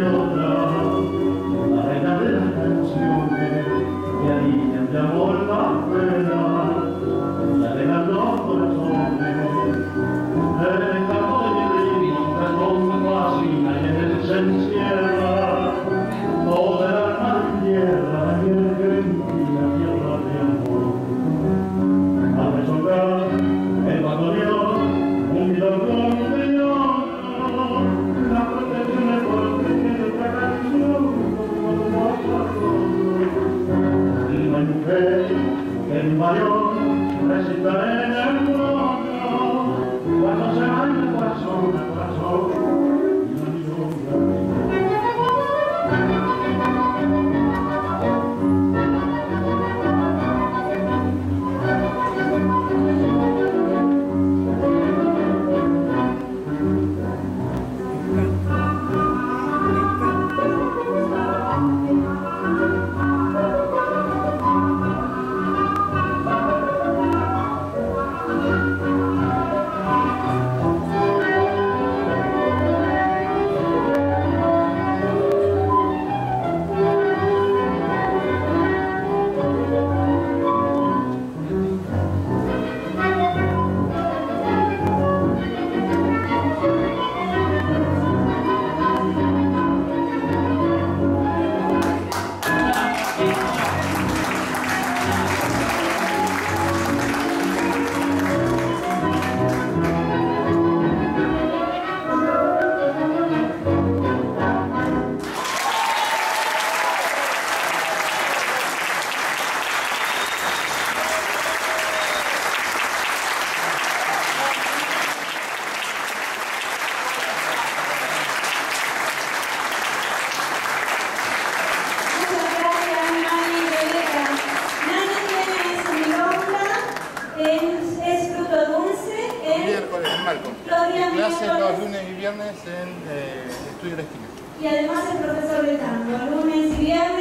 fill en mayor recitaré en el mundo cuando se baila el corazón, el corazón. Malcolm. Clases los lunes y viernes en eh, Estudio de la Esquina. Y además es profesor de tango, lunes y viernes.